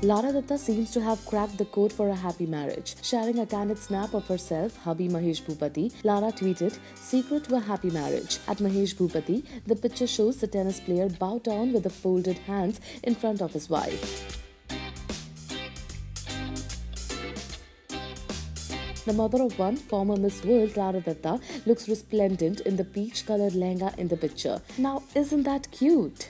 Lara Dutta seems to have cracked the code for a happy marriage. Sharing a candid snap of herself, hubby Mahesh Bhupathi, Lara tweeted, Secret to a happy marriage. At Mahesh Bhupathi, the picture shows the tennis player bow down with the folded hands in front of his wife. The mother of one, former Miss World Lara Dutta, looks resplendent in the peach colored lehenga in the picture. Now, isn't that cute?